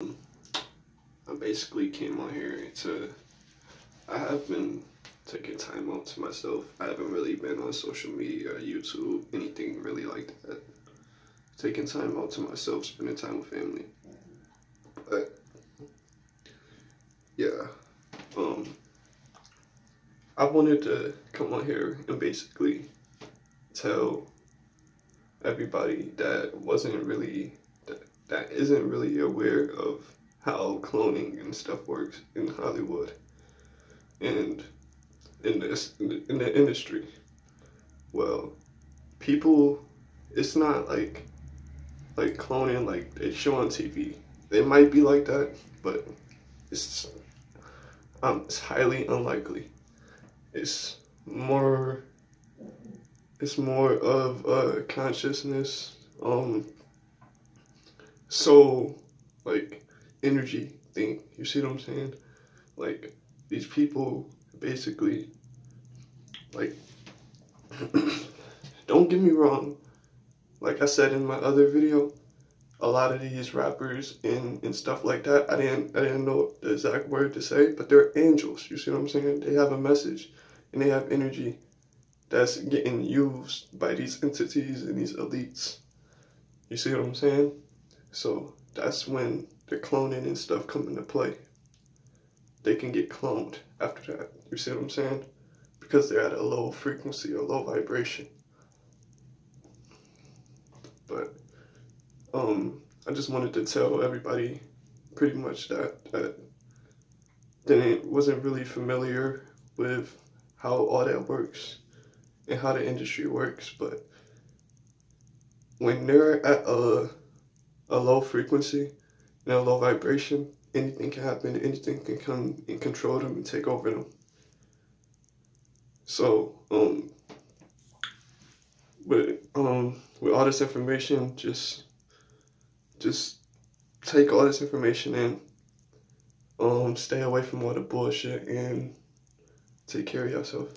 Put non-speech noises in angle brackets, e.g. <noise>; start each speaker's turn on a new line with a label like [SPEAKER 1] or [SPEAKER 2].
[SPEAKER 1] I basically came on here to. I have been taking time out to myself. I haven't really been on social media, YouTube, anything really like that. Taking time out to myself, spending time with family. But yeah, um, I wanted to come on here and basically tell everybody that wasn't really that, isn't really aware of how cloning and stuff works in Hollywood and in this in the industry. Well, people, it's not like like cloning like they show on TV. It might be like that, but it's um it's highly unlikely. It's more it's more of a consciousness um soul like energy thing. You see what I'm saying? Like these people basically like <clears throat> don't get me wrong. Like I said in my other video, a lot of these rappers and, and stuff like that, I didn't I didn't know the exact word to say, but they're angels. You see what I'm saying? They have a message and they have energy that's getting used by these entities and these elites. You see what I'm saying? So that's when the cloning and stuff come into play. They can get cloned after that. You see what I'm saying? Because they're at a low frequency or low vibration. But um, I just wanted to tell everybody pretty much that that didn't wasn't really familiar with how all that works and how the industry works, but when they're at a a low frequency and a low vibration, anything can happen, anything can come and control them and take over them. So, um, but um, with all this information, just just take all this information in. Um, stay away from all the bullshit and take care of yourself.